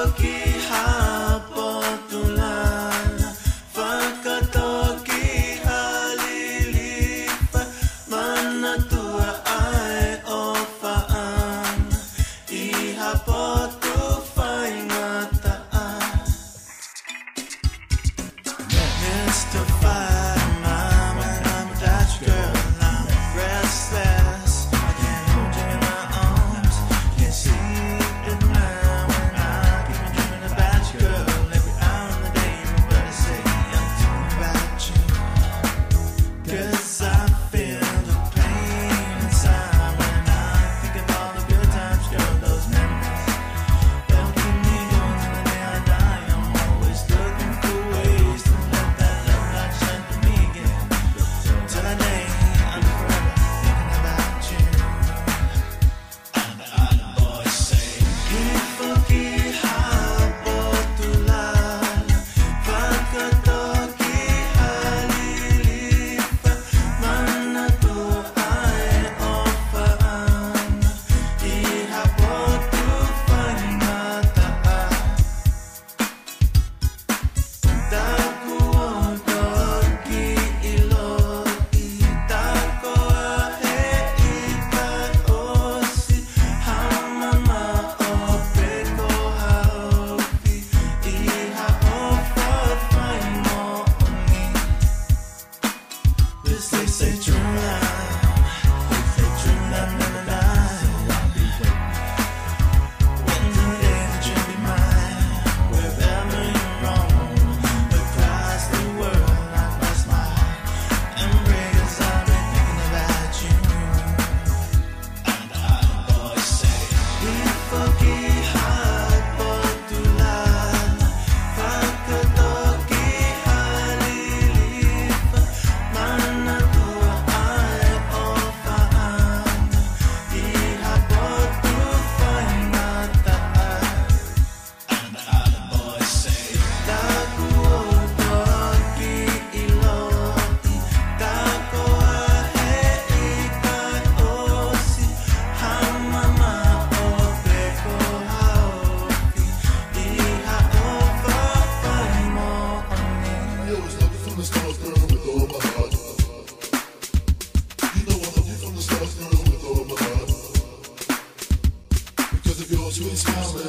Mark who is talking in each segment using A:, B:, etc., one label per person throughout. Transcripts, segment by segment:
A: you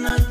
A: na